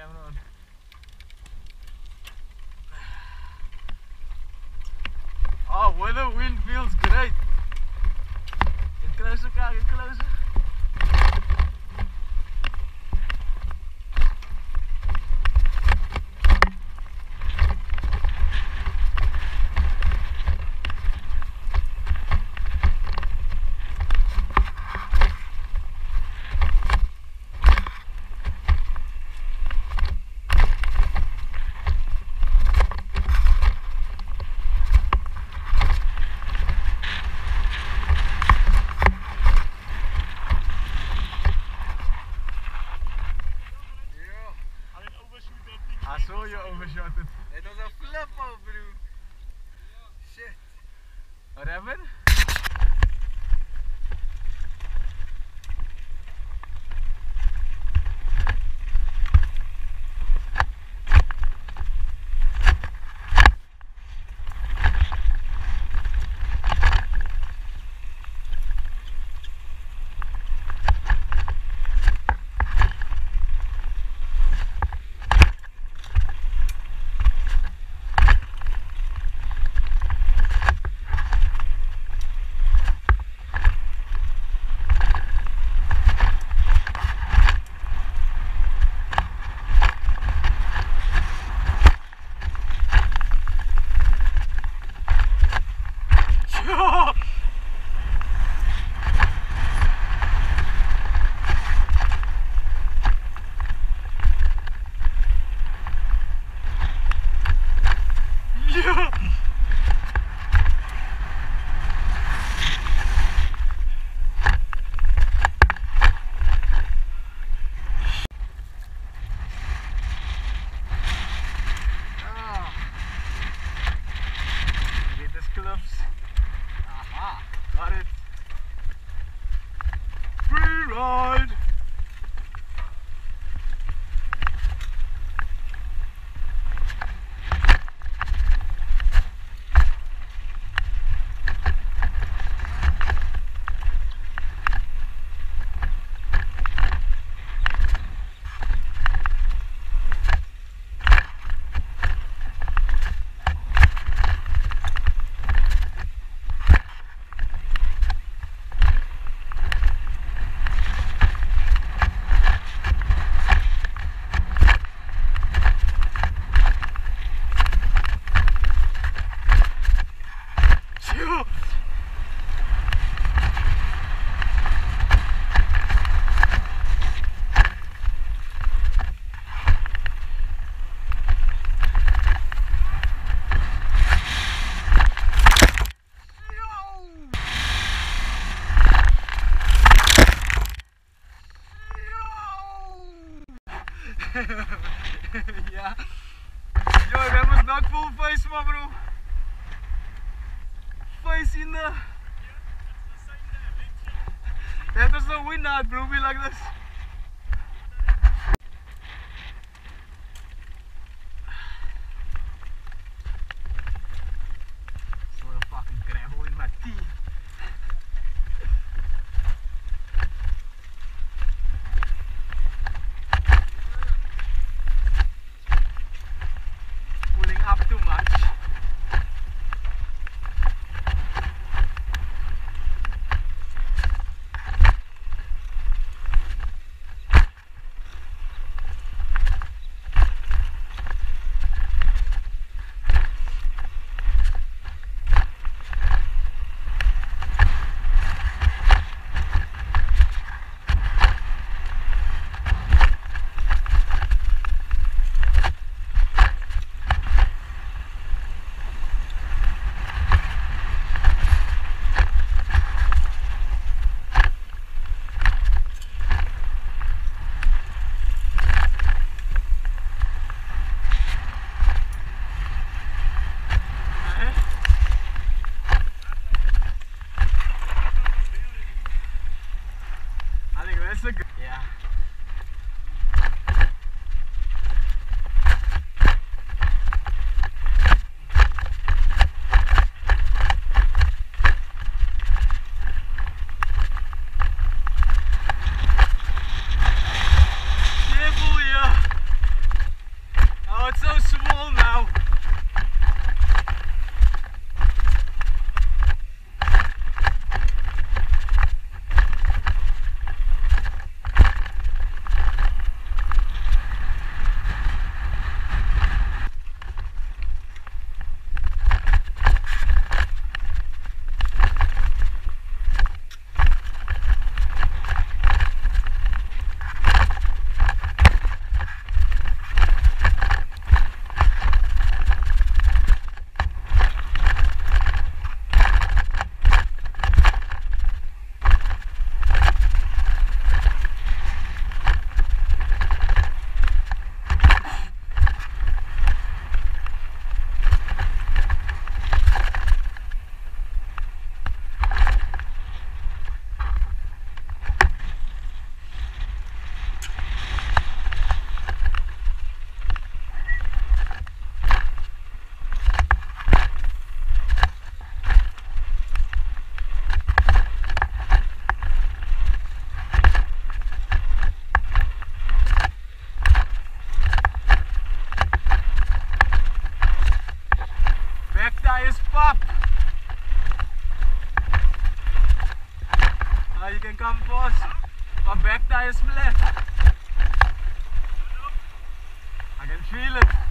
camera on. Oh, when the wind feels great. Get closer, Kyle, get closer. je overshot het. Het was een flap, bro. Shit. Remmen? Aha, got it. Free ride. ja. Yo, dat was not full face, man, bro. Face in the. That was the wind out, bro. Be like this. so sweet. Back tire is flat. I can feel it.